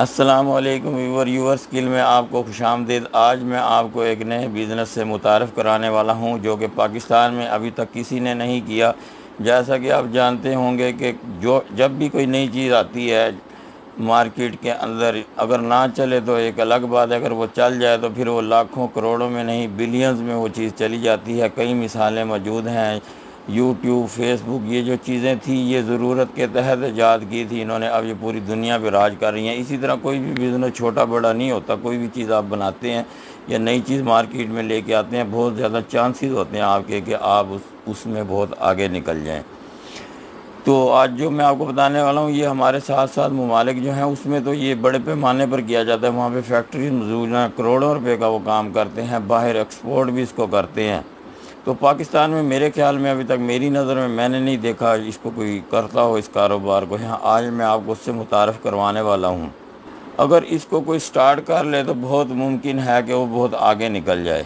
السلام علیکم ویور your skill میں آپ کو خوش آمدید۔ آج میں آپ کو ایک نئے بزنس سے متعارف کرانے والا ہوں، جو کہ پاکستان میں ابھی تک کسی نے نہیں کیا۔ جیسا کہ آپ جانتے ہوں گے کہ جو جب بھی کوئی نئی چیز آتی ہے مارکیٹ کے اندر، اگر نہ چلے تو ایک الگ بات ہے۔ اگر وہ چل جائے تو پھر وہ لاکھوں کروڑوں میں نہیں، بلینز میں وہ چیز چلی جاتی ہے۔ کئی مثالیں موجود ہیں۔ یوٹیوب فیس بک یہ جو چیزیں تھیں، یہ ضرورت کے تحت ایجاد کی تھی، انہوں نے اب یہ پوری دنیا پہ راج کر رہی ہیں۔ اسی طرح کوئی بھی بزنس چھوٹا بڑا نہیں ہوتا، کوئی بھی چیز آپ بناتے ہیں یا نئی چیز مارکیٹ میں لے کے آتے ہیں، بہت زیادہ چانسز ہوتے ہیں آپ کے کہ آپ اس اس میں بہت آگے نکل جائیں۔ تو آج جو میں آپ کو بتانے والا ہوں، یہ ہمارے ساتھ ساتھ ممالک جو ہیں، اس میں تو یہ بڑے پیمانے پر کیا جاتا ہے، وہاں پہ فیکٹریز موجود ہیں، کروڑوں روپے کا وہ کام کرتے ہیں، باہر ایکسپورٹ بھی اس کو کرتے ہیں۔ تو پاکستان میں میرے خیال میں ابھی تک میری نظر میں میں نے نہیں دیکھا اس کو کوئی کرتا ہو اس کاروبار کو۔ یہاں آج میں آپ کو اس سے متعارف کروانے والا ہوں۔ اگر اس کو کوئی سٹارٹ کر لے تو بہت ممکن ہے کہ وہ بہت آگے نکل جائے۔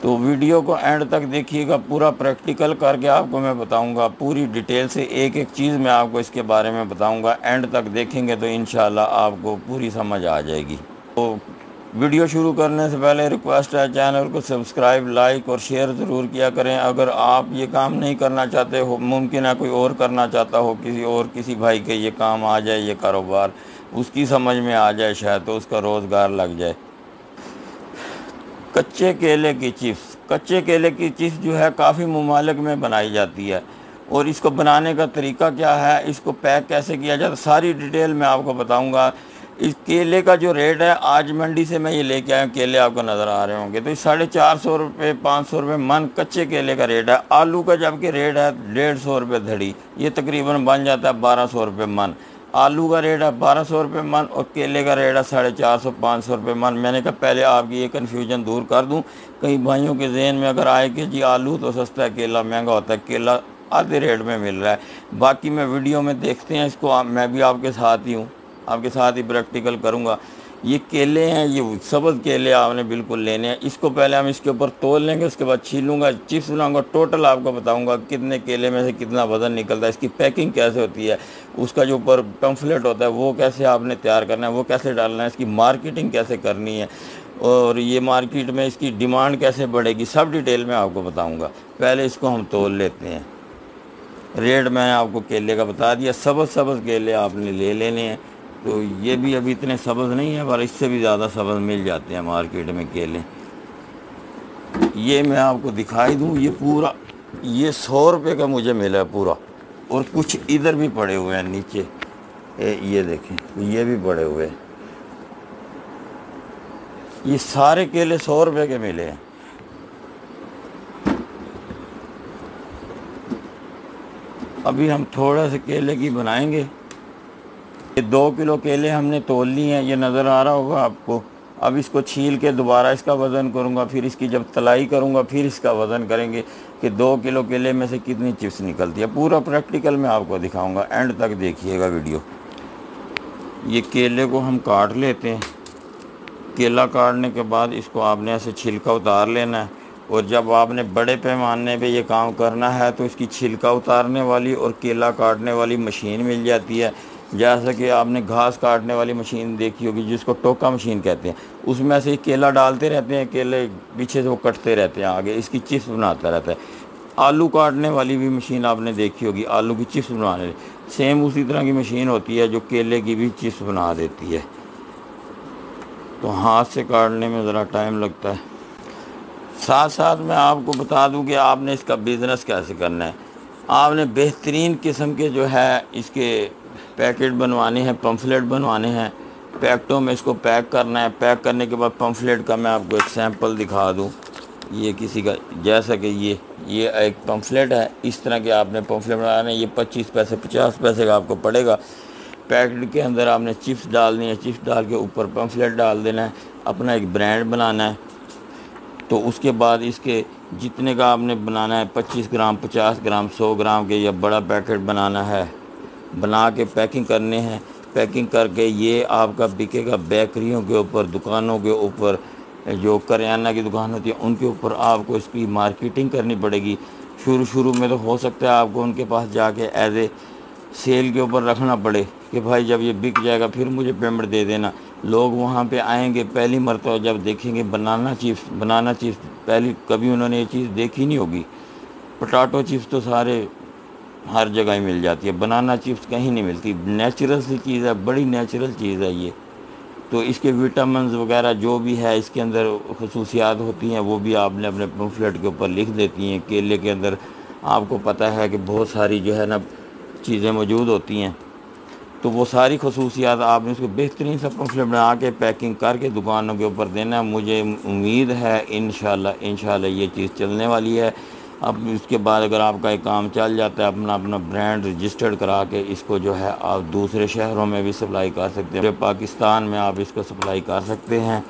تو ویڈیو کو اینڈ تک دیکھیے گا، پورا پریکٹیکل کر کے آپ کو میں بتاؤں گا۔ پوری ڈیٹیل سے ایک ایک چیز میں آپ کو اس کے بارے میں بتاؤں گا۔ اینڈ تک دیکھیں گے تو انشاءاللہ آپ کو پوری سمجھ آ جائے گی۔ تو ویڈیو شروع کرنے سے پہلے ریکویسٹ ہے چینل کو سبسکرائب لائک اور شیئر ضرور کیا کریں۔ اگر آپ یہ کام نہیں کرنا چاہتے ہو، ممکن ہے کوئی اور کرنا چاہتا ہو، کسی اور، کسی بھائی کے یہ کام آ جائے، یہ کاروبار اس کی سمجھ میں آ جائے شاید تو اس کا روزگار لگ جائے۔ کچے کیلے کی چپس۔ کچے کیلے کی چپس جو ہے کافی ممالک میں بنائی جاتی ہے۔ اور اس کو بنانے کا طریقہ کیا ہے؟ اس کو پیک کیسے کیا جاتا ساری ڈیٹیل میں آپ کو بتاؤں گا۔ اس کیلے کا جو ریٹ ہے، آج منڈی سے میں یہ لے کے آیا ہوں کیلے آپ کو نظر آ رہے ہوں گے۔ تو ساڑھے چار سو روپے، پانچ سو روپے من کچے کیلے کا ریٹ ہے۔ آلو کا جبکہ ریٹ ہے ڈیڑھ سو روپے دھڑی، یہ تقریباً بن جاتا ہے بارہ سو روپے من۔ آلو کا ریٹ ہے بارہ سو روپے من اور کیلے کا ریٹ ہے ساڑھے چار سو، پانچ سو روپے من۔ میں نے کہا پہلے آپ کی یہ کنفیوژن دور کر دوں۔ کئی بھائیوں کے ذہن میں اگر آئے کہ جی آلو تو سستا ہے، کیلا مہنگا ہوتا ہے، کیلا آدھے ریٹ میں مل رہا ہے۔ باقی میں ویڈیو میں دیکھتے ہیں، اس کو میں بھی آپ کے ساتھ ہی ہوں۔ آپ کے ساتھ ہی پریکٹیکل کروں گا۔ یہ کیلے ہیں، یہ سبز کیلے آپ نے بالکل لینے ہیں۔ اس کو پہلے ہم اس کے اوپر تول لیں گے، اس کے بعد چھیلوں گا۔ چپس بناؤں گا ٹوٹل آپ کو بتاؤں گا کتنے کیلے میں سے کتنا وزن نکلتا ہے، اس کی پیکنگ کیسے ہوتی ہے، اس کا جو اوپر پمفلیٹ ہوتا ہے، وہ کیسے آپ نے تیار کرنا ہے، وہ کیسے ڈالنا ہے، اس کی مارکیٹنگ کیسے کرنی ہے، اور یہ مارکیٹ میں اس کی ڈیمانڈ کیسے بڑھے گی، سب ڈیٹیل میں آپ کو بتاؤں گا۔ پہلے اس کو ہم تول لیتے ہیں۔ ریٹ میں نے آپ کو کیلے کا بتا دیا، سبز سبز کیلے آپ نے لے لینے ہیں۔ تو یہ بھی ابھی اتنے سبز نہیں ہیں، پر اس سے بھی زیادہ سبز مل جاتے ہیں مارکیٹ میں کیلے۔ یہ میں آپ کو دکھائی دوں، یہ پورا، یہ سو روپے کا مجھے ملا ہے پورا۔ اور کچھ ادھر بھی پڑے ہوئے ہیں، نیچے۔ یہ دیکھیں، یہ بھی پڑے ہوئے ہیں۔ یہ سارے کیلے سو روپے کے ملے ہیں۔ ابھی ہم تھوڑا سے کیلے کی بنائیں گے۔ یہ دو کلو کیلے ہم نے تول لی ہیں، یہ نظر آ رہا ہوگا آپ کو۔ اب اس کو چھیل کے دوبارہ اس کا وزن کروں گا، پھر اس کی جب تلائی کروں گا، پھر اس کا وزن کریں گے کہ دو کلو کیلے میں سے کتنی چپس نکلتی ہے۔ پورا پریکٹیکل میں آپ کو دکھاؤں گا۔ اینڈ تک دیکھیے گا ویڈیو یہ کیلے کو ہم کاٹ لیتے ہیں۔ کیلا کاٹنے کے بعد اس کو آپ نے ایسے چھلکا اتار لینا ہے۔ اور جب آپ نے بڑے پیمانے پہ یہ کام کرنا ہے تو اس کی چھلکا اتارنے والی اور کیلا کاٹنے والی مشین مل جاتی ہے۔ جیسا کہ آپ نے گھاس کاٹنے والی مشین دیکھی ہوگی جس کو ٹوکا مشین کہتے ہیں، اس میں سے کیلا ڈالتے رہتے ہیں، کیلے پیچھے سے وہ کٹتے رہتے ہیں، آگے اس کی چپس بناتا رہتا ہے۔ آلو کاٹنے والی بھی مشین آپ نے دیکھی ہوگی، آلو کی چپس بنانے سیم اسی طرح کی مشین ہوتی ہے جو کیلے کی بھی چپس بنا دیتی ہے۔ تو ہاتھ سے کاٹنے میں ذرا ٹائم لگتا ہے۔ ساتھ ساتھ میں آپ کو بتا دوں کہ آپ نے اس کا بزنس کیسے کرنا ہے۔ آپ نے بہترین قسم کے جو ہے اس کے پیکٹ بنوانے ہیں پمفلیٹ بنوانے ہیں پیکٹوں میں اس کو پیک کرنا ہے۔ پیک کرنے کے بعد پمفلیٹ کا میں آپ کو ایک سیمپل دکھا دوں۔ یہ کسی کا، جیسا کہ یہ یہ ایک پمفلیٹ ہے۔ اس طرح کے آپ نے پمفلیٹ بنانا ہے۔ یہ پچیس پیسے، پچاس پیسے کا آپ کو پڑے گا۔ پیکٹ کے اندر آپ نے چپس ڈالنی ہے۔ چپس ڈال کے اوپر پمفلیٹ ڈال دینا ہے۔ اپنا ایک برانڈ بنانا ہے۔ تو اس کے بعد اس کے جتنے کا آپ نے بنانا ہے، پچیس گرام، پچاس گرام، سو گرام کے یا بڑا پیکٹ بنانا ہے۔ بنا کے پیکنگ کرنے ہیں۔ پیکنگ کر کے یہ آپ کا بکے گا بیکریوں کے اوپر، دکانوں کے اوپر، جو کریانہ کی دکان ہوتی ہے، ان کے اوپر آپ کو اس کی مارکیٹنگ کرنی پڑے گی۔ شروع شروع میں تو ہو سکتا ہے آپ کو ان کے پاس جا کے ایز اے سیل کے اوپر رکھنا پڑے کہ بھائی جب یہ بک جائے گا پھر مجھے پیمنٹ دے دینا۔ لوگ وہاں پہ آئیں گے پہلی مرتبہ جب دیکھیں گے بنانا چیپس بنانا چیپس پہلی کبھی انہوں نے یہ چیز دیکھی نہیں ہوگی۔ پٹاٹو چپس تو سارے ہر جگہ ہی مل جاتی ہے۔ بنانا چپس کہیں نہیں ملتی۔ نیچرل سی چیز ہے، بڑی نیچرل چیز ہے یہ۔ تو اس کے وٹامنز وغیرہ جو بھی ہے، اس کے اندر خصوصیات ہوتی ہیں، وہ بھی آپ نے اپنے پمفلیٹ کے اوپر لکھ دیتی ہیں۔ کیلے کے اندر آپ کو پتہ ہے کہ بہت ساری جو ہے نا چیزیں موجود ہوتی ہیں۔ تو وہ ساری خصوصیات آپ نے اس کو بہترین سا پمفلیٹ بنا کے پیکنگ کر کے دکانوں کے اوپر دینا مجھے امید ہے، انشاءاللہ انشاءاللہ یہ چیز چلنے والی ہے۔ اب اس کے بعد اگر آپ کا ایک کام چل جاتا ہے، اپنا اپنا برانڈ رجسٹرڈ کرا کے اس کو جو ہے آپ دوسرے شہروں میں بھی سپلائی کر سکتے ہیں۔ پاکستان میں آپ اس کو سپلائی کر سکتے ہیں،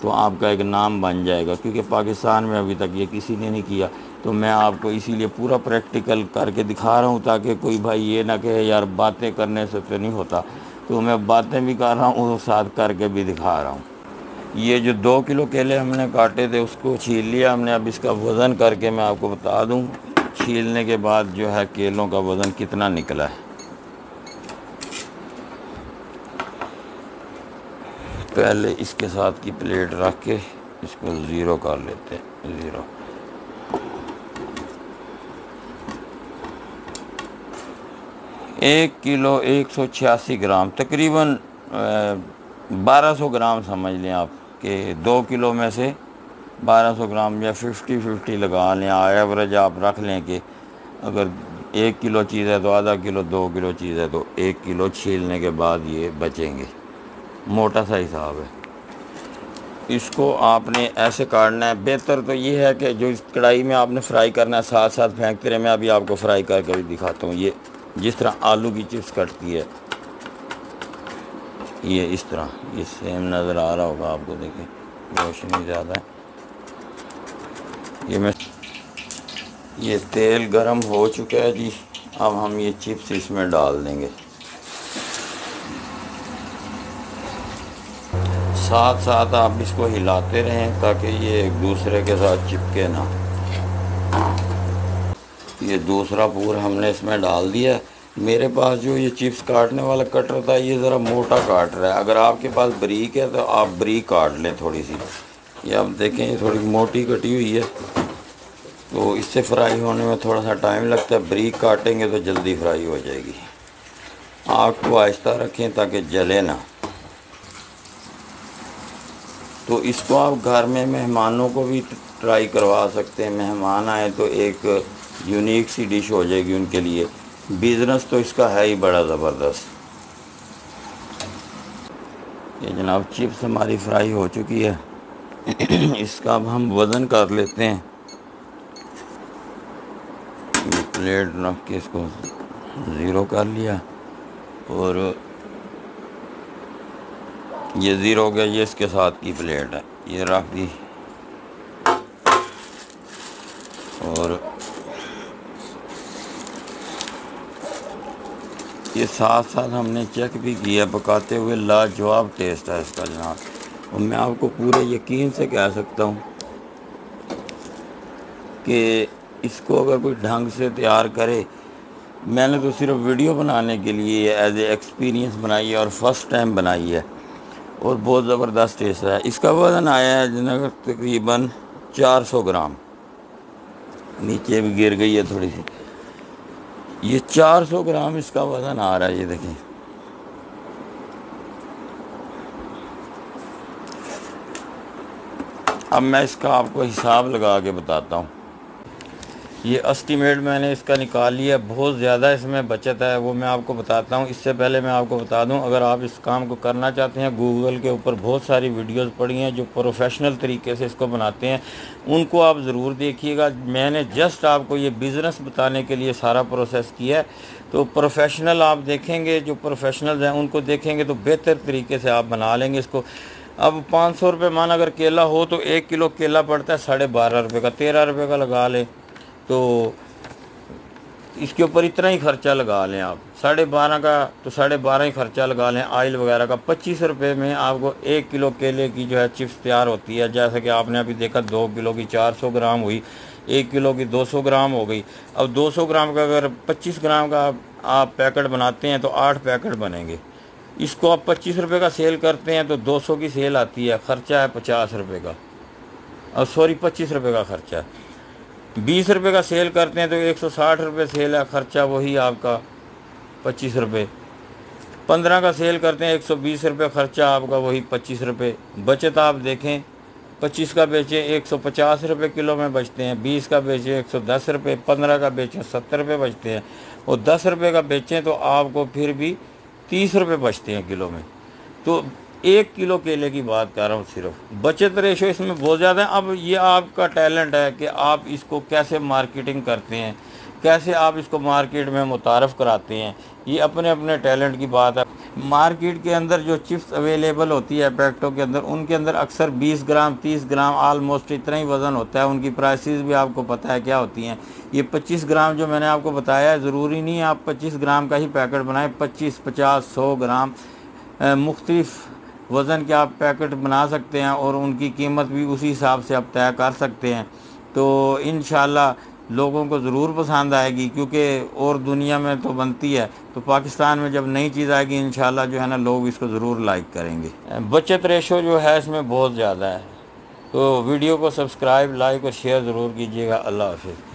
تو آپ کا ایک نام بن جائے گا۔ کیونکہ پاکستان میں ابھی تک یہ کسی نے نہیں کیا۔ تو میں آپ کو اسی لیے پورا پریکٹیکل کر کے دکھا رہا ہوں تاکہ کوئی بھائی یہ نہ کہے، یار، باتیں کرنے سے تو نہیں ہوتا۔ تو میں باتیں بھی کر رہا ہوں، ساتھ کر کے بھی دکھا رہا ہوں۔ یہ جو دو کلو کیلے ہم نے کاٹے تھے، اس کو چھیل لیا۔ ہم نے اب اس کا وزن کر کے میں آپ کو بتا دوں۔ چھیلنے کے بعد جو ہے کیلوں کا وزن کتنا نکلا ہے۔ پہلے اس کے ساتھ کی پلیٹ رکھ کے اس کو زیرو کر لیتے ہیں۔ زیرو۔ ایک کلو ایک سو چھیاسی گرام، تقریباً بارہ سو گرام سمجھ لیں آپ۔ کہ دو کلو میں سے بارہ سو گرام یا ففٹی ففٹی لگا لیں ایوریج آپ رکھ لیں کہ اگر ایک کلو چیز ہے تو آدھا کلو، دو کلو چیز ہے تو ایک کلو چھیلنے کے بعد یہ بچیں گے۔ موٹا سا حساب ہے۔ اس کو آپ نے ایسے کاٹنا ہے۔ بہتر تو یہ ہے کہ جو اس کڑھائی میں آپ نے فرائی کرنا ہے، ساتھ ساتھ پھینکتے رہے، میں ابھی آپ کو فرائی کر کے بھی دکھاتا ہوں۔ یہ جس طرح آلو کی چپس کٹتی ہے۔ یہ اس طرح یہ سیم نظر آ رہا ہوگا آپ کو، دیکھیں، روشنی زیادہ ہے۔ یہ میں یہ تیل گرم ہو چکا ہے جی۔ اب ہم یہ چپس اس میں ڈال دیں گے۔ ساتھ ساتھ آپ اس کو ہلاتے رہیں تاکہ یہ ایک دوسرے کے ساتھ چپکے نہ یہ دوسرا پور ہم نے اس میں ڈال دیا۔ میرے پاس جو یہ چپس کاٹنے والا کٹر تھا، یہ ذرا موٹا کاٹ رہا ہے۔ اگر آپ کے پاس بریک ہے تو آپ بریک کاٹ لیں تھوڑی سی۔ یہ آپ دیکھیں، یہ تھوڑی موٹی کٹی ہوئی ہے۔ تو اس سے فرائی ہونے میں تھوڑا سا ٹائم لگتا ہے۔ بریک کاٹیں گے تو جلدی فرائی ہو جائے گی۔ آگ کو آہستہ رکھیں تاکہ جلے نہ۔ تو اس کو آپ گھر میں مہمانوں کو بھی ٹرائی کروا سکتے ہیں۔ مہمان آئیں تو ایک یونیک سی ڈش ہو جائے گی ان کے لیے۔ بزنس تو اس کا ہے ہی بڑا زبردست۔ یہ جناب چپس ہماری فرائی ہو چکی ہے۔ اس کا اب ہم وزن کر لیتے ہیں۔ یہ پلیٹ رکھ کے اس کو زیرو کر لیا۔ اور یہ زیرو ہو گیا، یہ اس کے ساتھ کی پلیٹ ہے۔ یہ رکھ دی۔ یہ ساتھ ساتھ ہم نے چیک بھی کیا، پکاتے ہوئے لاجواب ٹیسٹ ہے اس کا جناب۔ اور میں آپ کو پورے یقین سے کہہ سکتا ہوں کہ اس کو اگر کوئی ڈھنگ سے تیار کرے، میں نے تو صرف ویڈیو بنانے کے لیے ایز اے ایکسپیرینس بنائی ہے اور فرسٹ ٹائم بنائی ہے اور بہت زبردست ٹیسٹ ہے۔ اس کا وزن آیا ہے جناب تقریباً چار سو گرام۔ نیچے بھی گر گئی ہے تھوڑی سی۔ یہ چار سو گرام اس کا وزن آ رہا ہے، یہ دیکھیں۔ اب میں اس کا آپ کو حساب لگا کے بتاتا ہوں۔ یہ اسٹیمیٹ میں نے اس کا نکال لیا بہت زیادہ اس میں بچت ہے، وہ میں آپ کو بتاتا ہوں۔ اس سے پہلے میں آپ کو بتا دوں، اگر آپ اس کام کو کرنا چاہتے ہیں گوگل کے اوپر بہت ساری ویڈیوز پڑی ہیں جو پروفیشنل طریقے سے اس کو بناتے ہیں۔ ان کو آپ ضرور دیکھیے گا۔ میں نے جسٹ آپ کو یہ بزنس بتانے کے لیے سارا پروسیس کیا ہے۔ تو پروفیشنل آپ دیکھیں گے، جو پروفیشنلز ہیں، ان کو دیکھیں گے تو بہتر طریقے سے آپ بنا لیں گے اس کو۔ اب پانچ سو روپے مان اگر کیلا ہو تو ایک کلو کیلا پڑتا ہے، ساڑھے بارہ روپے کا، تیرہ روپے کا لگا لیں۔ تو اس کے اوپر اتنا ہی خرچہ لگا لیں آپ۔ ساڑھے بارہ کا تو ساڑھے بارہ ہی خرچہ لگا لیں۔ آئل وغیرہ کا پچیس روپے میں آپ کو ایک کلو کیلے کی جو ہے چپس تیار ہوتی ہے۔ جیسا کہ آپ نے ابھی دیکھا دو کلو کی چار سو گرام ہوئی، ایک کلو کی دو سو گرام ہو گئی۔ اب دو سو گرام کا اگر پچیس گرام کا آپ پیکٹ بناتے ہیں تو آٹھ پیکٹ بنیں گے۔ اس کو آپ پچیس روپے کا سیل کرتے ہیں تو دو سو کی سیل آتی ہے، خرچہ ہے پچاس روپے کا۔ اور سوری، پچیس روپے کا خرچہ ہے۔ بیس روپے کا سیل کرتے ہیں تو ایک سو ساٹھ روپے سیل ہے، خرچہ وہی آپ کا پچیس روپے۔ پندرہ کا سیل کرتے ہیں، ایک سو بیس روپے خرچہ آپ کا وہی پچیس روپے۔ بچت آپ دیکھیں، پچیس کا بیچیں، ایک سو پچاس روپے کلو میں بچتے ہیں۔ بیس کا بیچیں، ایک سو دس روپے۔ پندرہ کا بیچیں، ستر روپے بچتے ہیں۔ اور دس روپے کا بیچیں تو آپ کو پھر بھی تیس روپے بچتے ہیں کلو میں۔ تو ایک کلو کیلے کی بات کر رہا ہوں صرف۔ بچت ریشو اس میں بہت زیادہ ہے اب یہ آپ کا ٹیلنٹ ہے کہ آپ اس کو کیسے مارکیٹنگ کرتے ہیں، کیسے آپ اس کو مارکیٹ میں متعارف کراتے ہیں، یہ اپنے اپنے ٹیلنٹ کی بات ہے۔ مارکیٹ کے اندر جو چپس اویلیبل ہوتی ہے پیکٹوں کے اندر، ان کے اندر اکثر بیس گرام، تیس گرام، آلموسٹ اتنا ہی وزن ہوتا ہے۔ ان کی پرائسز بھی آپ کو پتہ ہے کیا ہوتی ہیں۔ یہ پچیس گرام جو میں نے آپ کو بتایا ہے، ضروری نہیں ہے آپ پچیس گرام کا ہی پیکٹ بنائیں۔ پچیس، پچاس، سو گرام، مختلف وزن کے آپ پیکٹ بنا سکتے ہیں اور ان کی قیمت بھی اسی حساب سے آپ طے کر سکتے ہیں۔ تو انشاءاللہ لوگوں کو ضرور پسند آئے گی کیونکہ اور دنیا میں تو بنتی ہے۔ تو پاکستان میں جب نئی چیز آئے گی انشاءاللہ جو ہے نا لوگ اس کو ضرور لائک کریں گے۔ بچت ریشو جو ہے اس میں بہت زیادہ ہے۔ تو ویڈیو کو سبسکرائب لائک اور شیئر ضرور کیجیے گا۔ اللہ حافظ۔